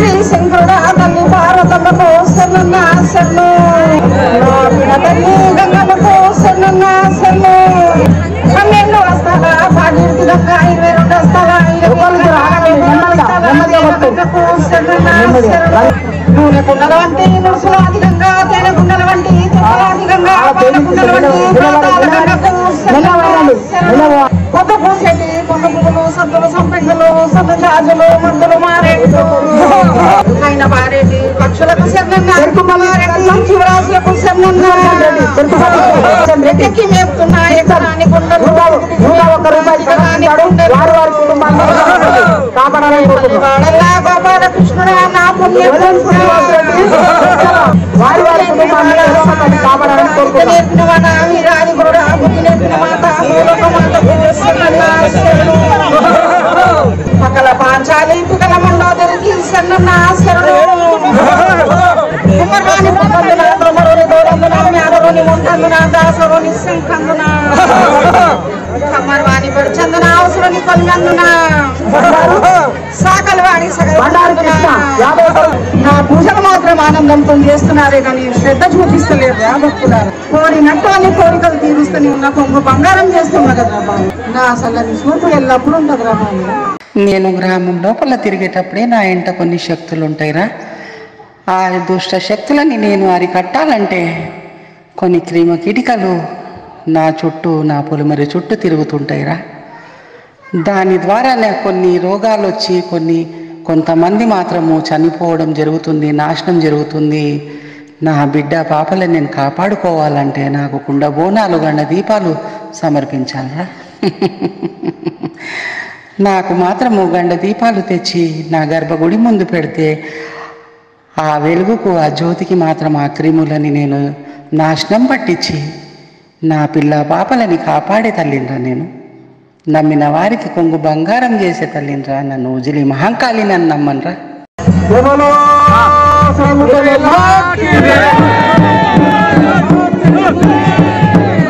తల్లి తల్లి భారతమ్మకు శరణన్న శరణు తల్లి గంగమ్మకు శరణన్న శరణు పన్నెండు వస్తాల భాగీరథి గంగ ఇరవై రెండు వస్తాల నూనె కుండల వంటి నుడుసుల తేనె కుండల వంటి తుప్పల కుండల వంటి కొత్త పూసేటి కొత్త పువ్వులు సద్దులు సంపెంగులు సద్దు జాజులు మందులు మారే ఆయన మారేటి పక్షులకు జీవరాశులకు శరణన్న ఎక్కి మేపుతున్న ఎకరాని కుండలు వాడల్లా గోపాల కృష్ణుడా నా పుణ్య వారి వారి కుటుంబాన్ని కాపాడాలని కోరుకుంటున్నాం. నేర్పిన వాడ వీరాది గురుడా బుద్ధి వాడి బండారు కృష్ణ యాభై ఒకటి. నా పూజలు మాత్రం ఆనందంతో చేస్తున్నారే కానీ శ్రద్ధ చూపిస్తలేరు ఆ భక్తులారు కోరినట్టు అన్ని కోరికలు తీరుస్తూనే ఉన్న కొంగు బంగారం చేస్తున్నా కదా బాబు. నా అసలు నీ చూపు ఎల్లప్పుడూ ఉంటుంది రా బాబు. నేను గ్రామం లోపల తిరిగేటప్పుడే నా ఇంట కొన్ని శక్తులు ఉంటాయిరా ఆ దుష్ట శక్తులని నేను అరికట్టాలంటే కొన్ని క్రిమ కీటికలు నా చుట్టూ నా పొలిమరి చుట్టూ తిరుగుతుంటాయిరా. దాని ద్వారానే కొన్ని రోగాలు వచ్చి కొన్ని కొంతమంది మాత్రము చనిపోవడం జరుగుతుంది నాశనం జరుగుతుంది. నా బిడ్డ పాపలను నేను కాపాడుకోవాలంటే నాకు కుండ బోనాలు గండ దీపాలు సమర్పించాలరా. నాకు మాత్రము గండ దీపాలు తెచ్చి నా గర్భగుడి ముందు పెడితే ఆ వెలుగుకు ఆ జ్యోతికి మాత్రం ఆ క్రిములని నేను నాశనం పట్టించి నా పిల్ల పాపలని కాపాడే తల్లిండ్రా నేను. నమ్మిన వారికి కొంగు బంగారం చేసే తల్లిండ్రా నన్ను ఉజిలి మహంకాళి నన్ను నమ్మన్రా.